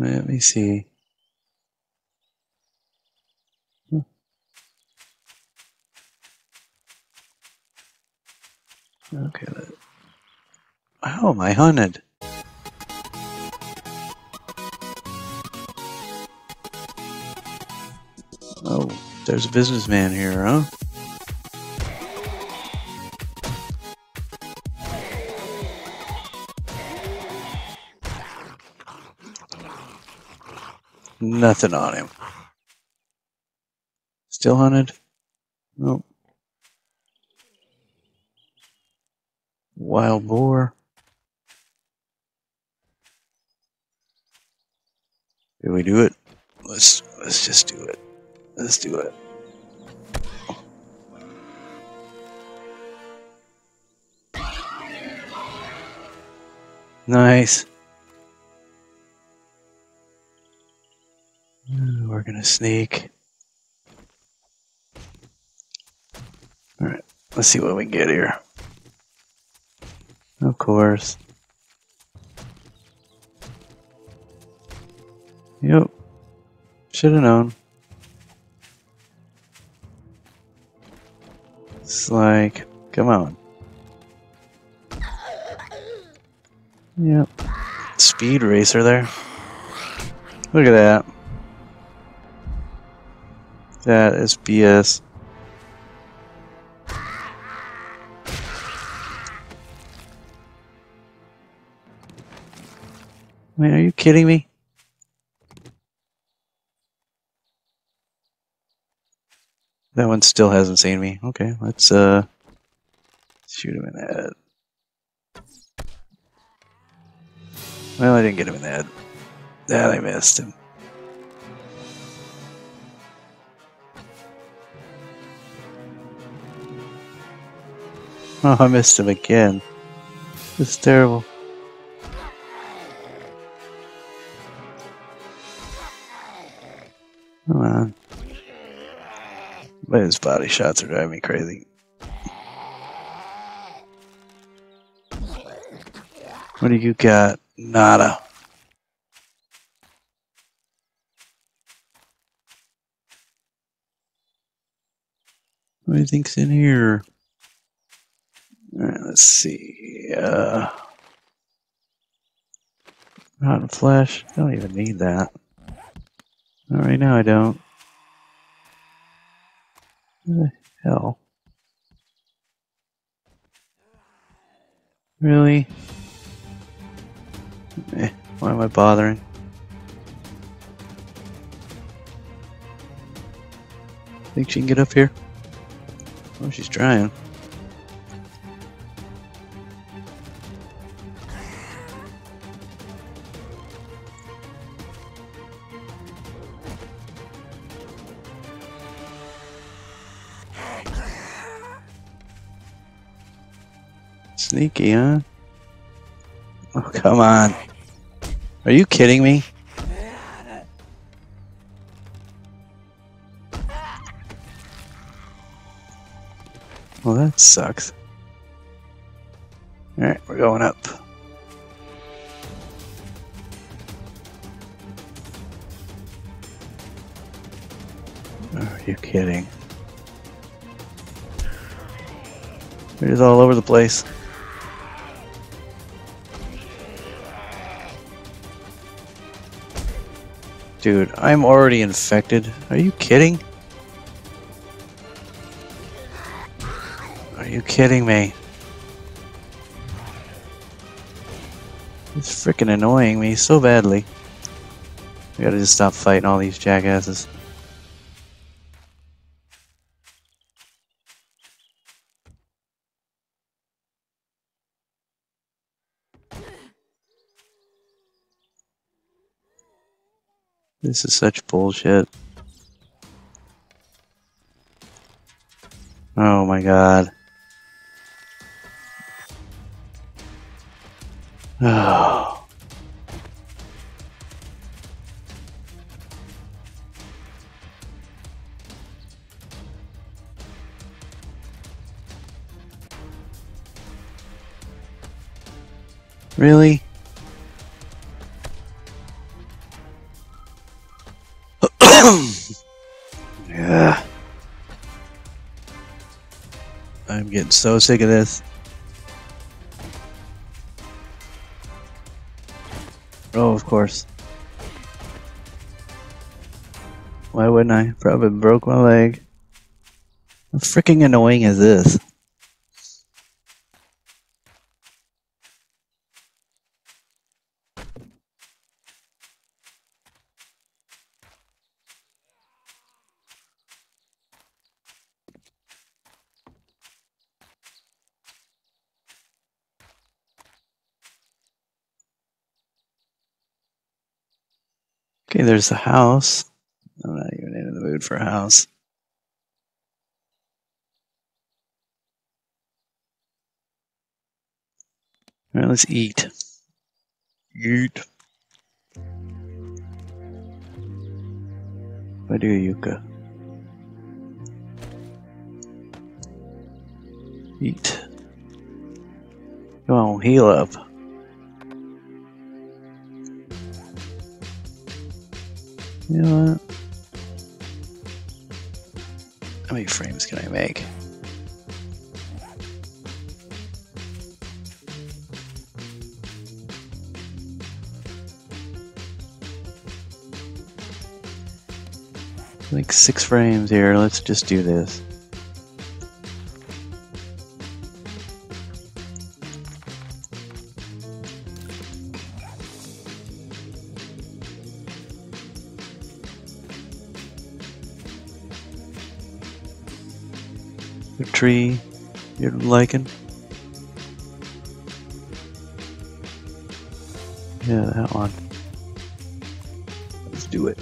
Let me see. Hmm. Okay. How am I hunted? Oh, there's a businessman here, huh? Nothing on him. Still hunted? Nope. Wild boar. Did we do it? Let's let's just do it. Let's do it. Nice. We're gonna sneak. Alright, let's see what we get here. Of course. Yep. Should have known. It's like, come on. Yep. Speed racer there. Look at that. That is BS. Mean, are you kidding me? That one still hasn't seen me. Okay, let's uh shoot him in the head. Well, I didn't get him in the head. That I missed him. Oh, I missed him again. Is terrible. Come on. But his body shots are driving me crazy. What do you got? Nada. What do you think's in here? Alright, let's see. Uh, rotten flesh. I don't even need that. Not right now, I don't. The hell? Really? Eh, why am I bothering? Think she can get up here? Oh, she's trying. Sneaky, huh? Oh, come on. Are you kidding me? Well, that sucks. Alright, we're going up. Are you kidding? It is all over the place. Dude, I'm already infected. Are you kidding? Are you kidding me? It's freaking annoying me so badly. We gotta just stop fighting all these jackasses. This is such bullshit. Oh my god. Oh. Really? Getting so sick of this. Oh, of course. Why wouldn't I? Probably broke my leg. How freaking annoying is this? There's the house. I'm not even in the mood for a house. All right, let's eat. Eat. What do you Yucca? Eat. Come on, heal up. You know what? How many frames can I make? Like six frames here. Let's just do this. Tree you're liking? Yeah, that one. Let's do it.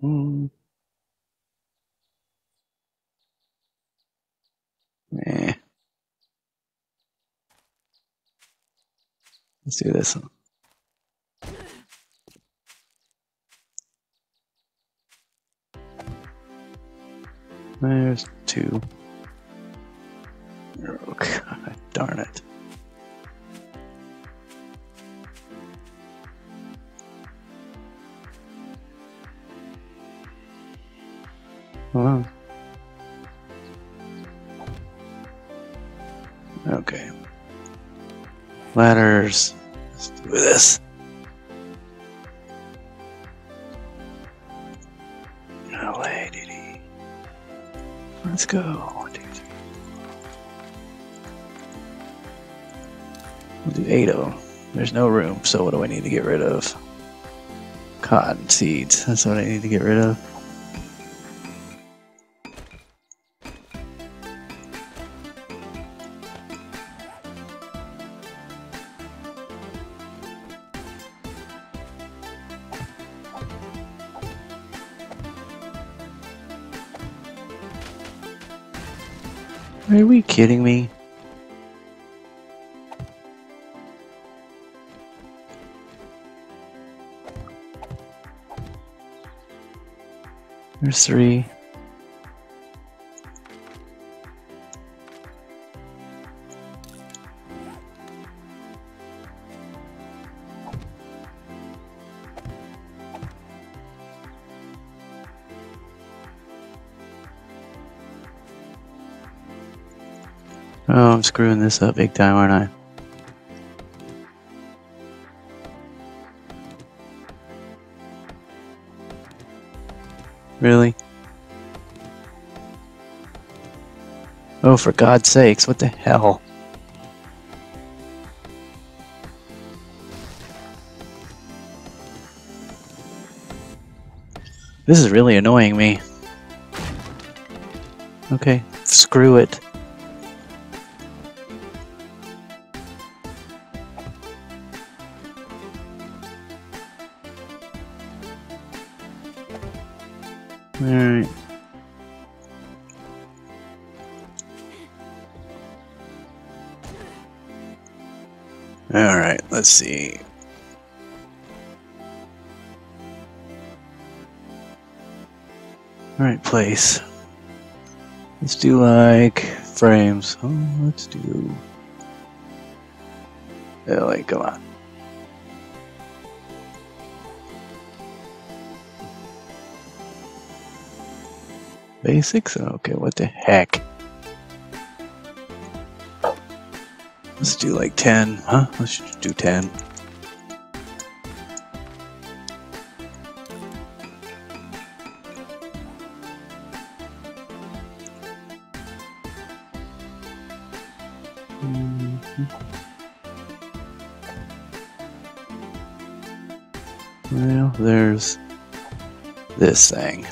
Hmm. Let's do this one. There's two. Oh, God, darn it. Wow. Okay. Let's do this. Let's go. We'll do eight of them. There's no room, so what do I need to get rid of? Cotton seeds. That's what I need to get rid of. Kidding me? There's three. Screwing this up big time, aren't I? Really? Oh, for God's sakes, what the hell? This is really annoying me. Okay, screw it. Alright. Alright, let's see. Alright, place. Let's do like frames. Oh, let's do. Uh, like, come on. Basics? Okay, what the heck? Let's do like 10, huh? Let's do 10. Mhm. Well, there's this thing.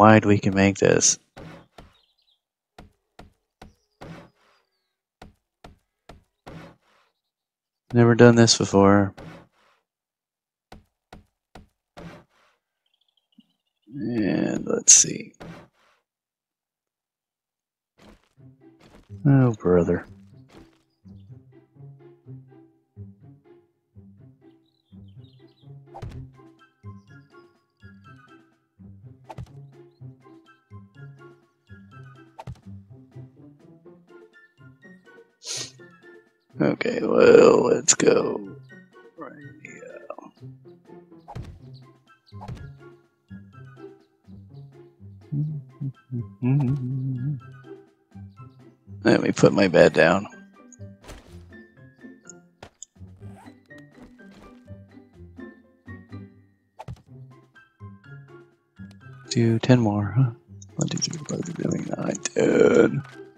Wide we can make this. Never done this before. And let's see. Oh, brother. Okay, well, let's go. Let me put my bed down. Do 10 more, huh? 1, 2, 3, 4, 5, 6, 7, 8, 9, 10.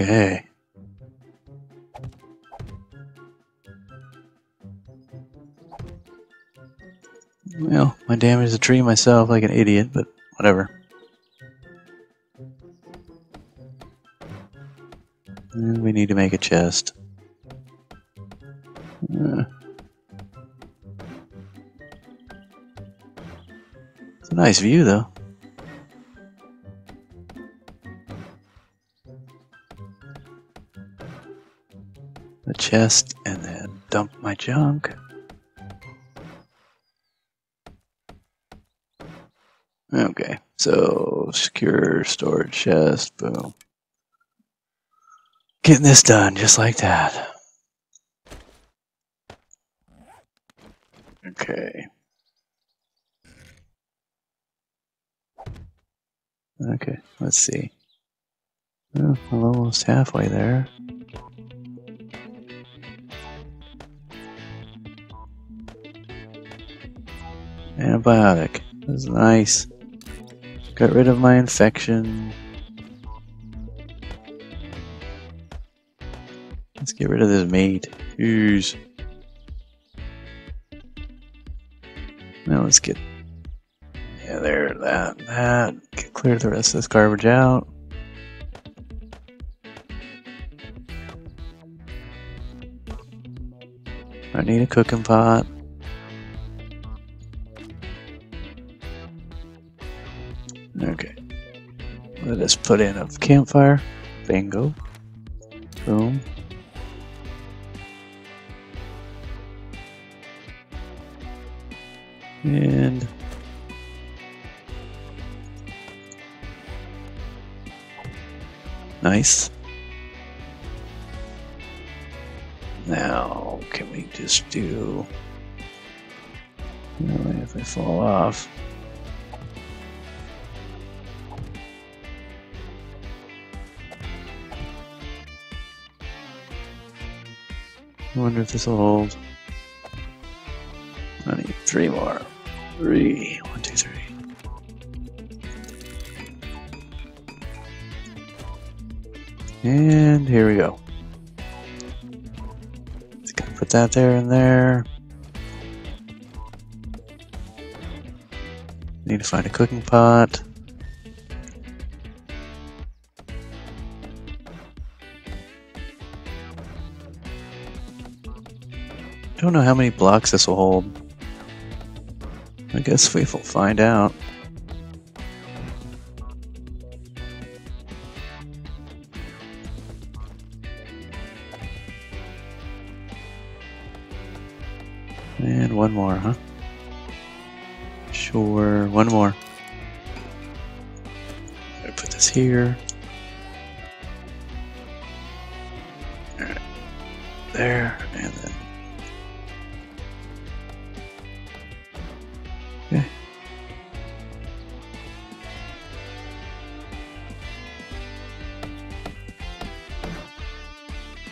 Okay. Well, I damaged the tree myself like an idiot, but whatever. And we need to make a chest. Uh, it's a nice view, though. The chest, and then dump my junk. Okay, so secure storage chest, boom. Getting this done just like that. Okay. Okay, let's see. Oh, I'm almost halfway there. Antibiotic. That's nice. Got rid of my infection. Let's get rid of this meat. Jeez. Now let's get yeah there that that Get- clear the rest of this garbage out. I need a cooking pot. Put in a campfire. Bingo. Boom. And nice. Now, can we just do? If I fall off. I wonder if this will hold. I need three more. Three. One, two, three. And here we go. Just gonna put that there and there. Need to find a cooking pot. Don't know how many blocks this will hold. I guess we will find out. And one more, huh? Sure, one more. I put this here. There, and then.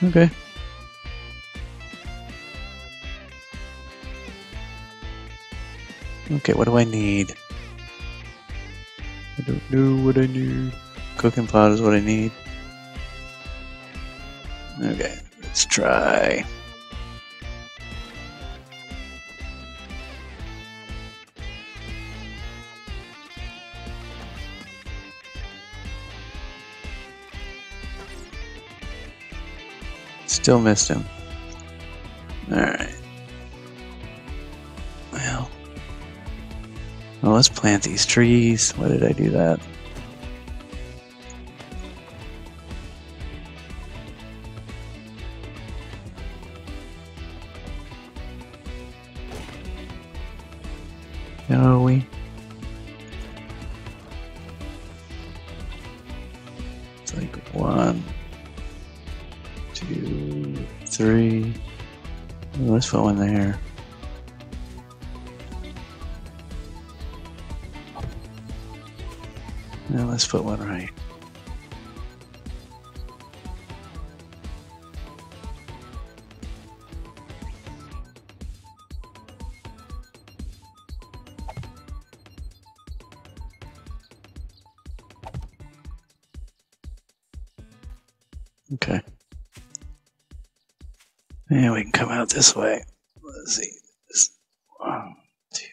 Okay. Okay, what do I need? I don't know what I need. Cooking pot is what I need. Okay, let's try. Still missed him. Alright. Well. Well, let's plant these trees. Why did I do that? Are we? It's like one, two, three. Let's put one there. Now let's put one right. This way. Let's see. This one, two,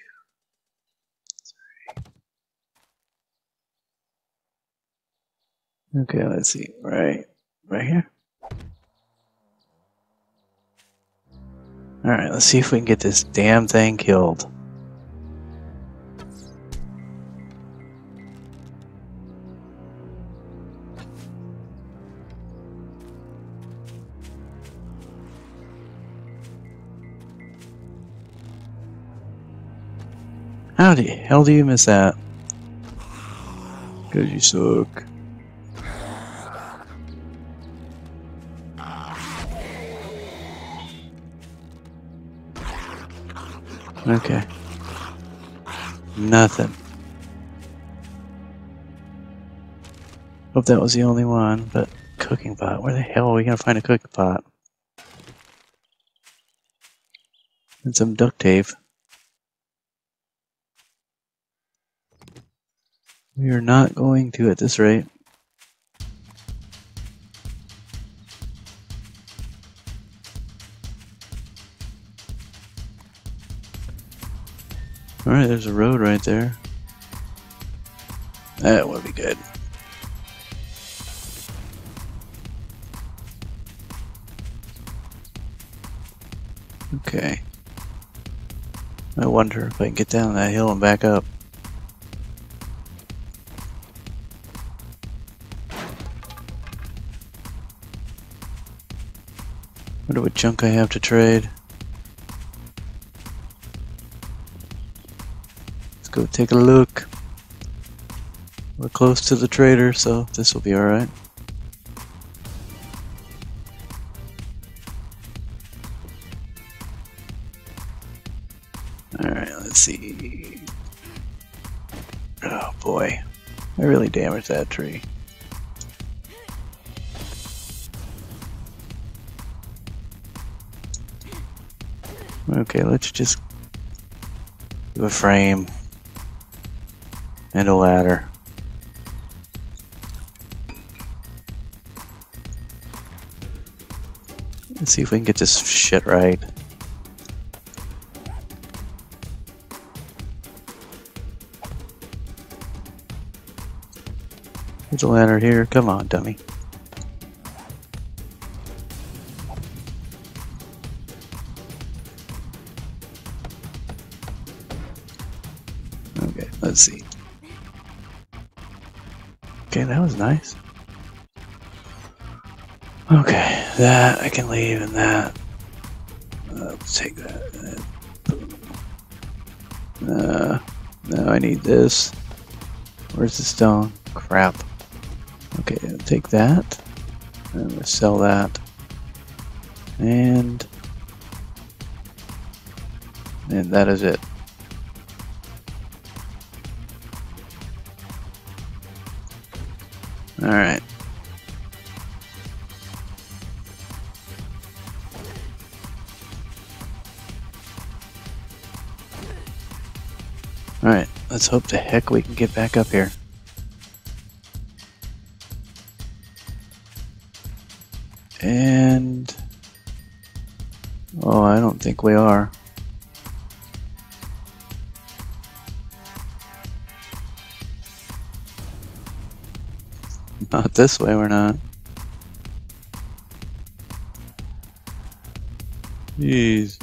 three. Okay, let's see. Right, right here. All right, let's see if we can get this damn thing killed. How the hell do you miss that? Cause you suck. Okay. Nothing. Hope that was the only one, but cooking pot. Where the hell are we gonna find a cooking pot? And some duct tape. We are not going to at this rate. Alright, there's a road right there. That would be good. Okay. I wonder if I can get down that hill and back up. What junk I have to trade. Let's go take a look. We're close to the trader, so this will be alright. Alright, let's see. Oh boy. I really damaged that tree. Okay, let's just do a frame and a ladder. Let's see if we can get this shit right. There's a ladder here. Come on, dummy. That was nice. Okay, that I can leave and that. Let's take that. Uh, no, I need this. Where's the stone? Crap. Okay, I'll take that. And we'll sell that. And and that is it. Alright. Alright, let's hope the heck we can get back up here. And... Oh, I don't think we are. This way, we're not. Jeez.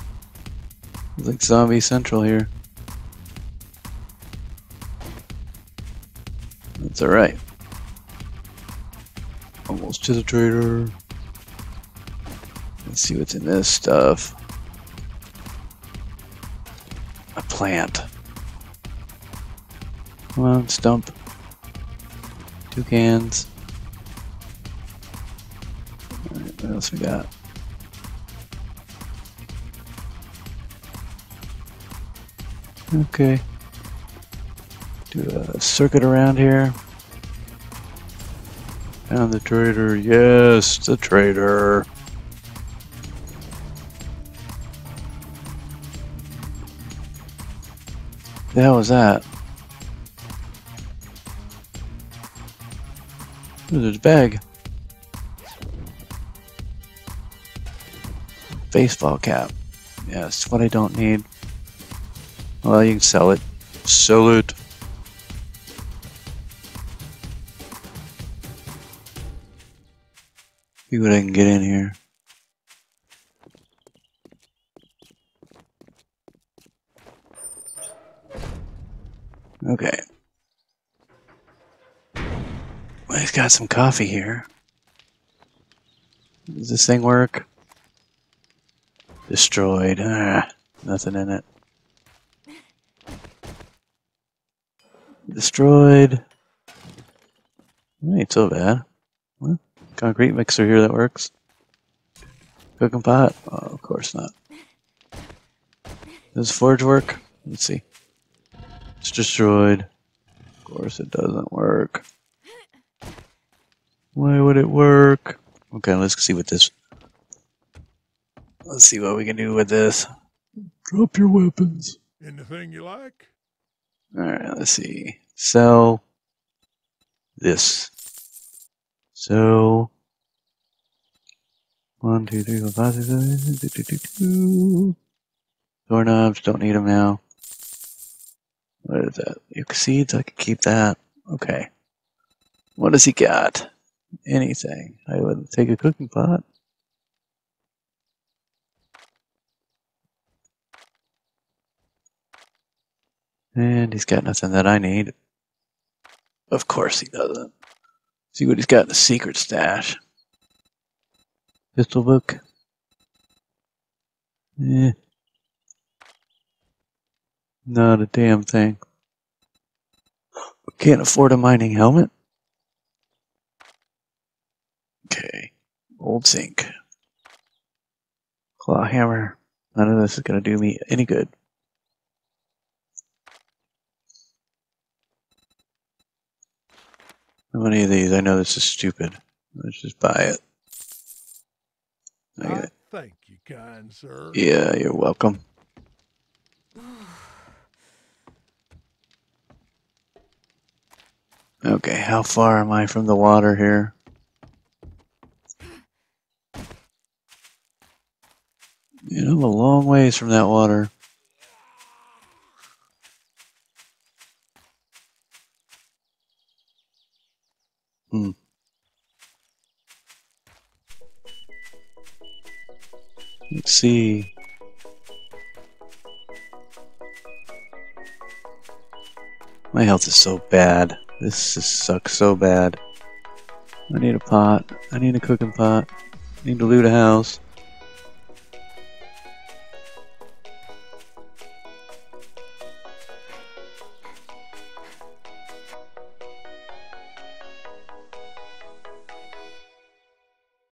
It's like Zombie Central here. That's alright. Almost to the trader. Let's see what's in this stuff. A plant. Come on, stump. Two cans. What else we got? Okay. Do a circuit around here. Found the trader. Yes, the trader. The hell was that? Ooh, there's a bag. Baseball cap. Yes, what I don't need. Well, you can sell it. Sell it. See what I can get in here. Okay. Well, he's got some coffee here. Does this thing work? Destroyed. Ah, nothing in it. Destroyed. Ain't so bad. Well, concrete mixer here that works. Cooking pot? Oh, of course not. Does forge work? Let's see. It's destroyed. Of course it doesn't work. Why would it work? Okay, let's see what this... Let's see what we can do with this. Drop your weapons. Anything you like? Alright, let's see. Sell this. So one, two, three, four, five, six, seven, eight, nine, ten, eleven, Doorknobs, don't need them now. What is that? Yucca seeds, I can keep that. Okay. What does he got? Anything. I would take a cooking pot. And he's got nothing that I need. Of course he doesn't. See what he's got in the secret stash. Pistol book. Eh. Not a damn thing. Can't afford a mining helmet. Okay. Old zinc. Claw hammer. None of this is going to do me any good. How many of these? I know this is stupid. Let's just buy it. I thank you, kind sir. Yeah, you're welcome. Okay, how far am I from the water here? You know, I'm a long ways from that water. Hmm. Let's see. My health is so bad. This just sucks so bad. I need a pot. I need a cooking pot. I need to loot a house.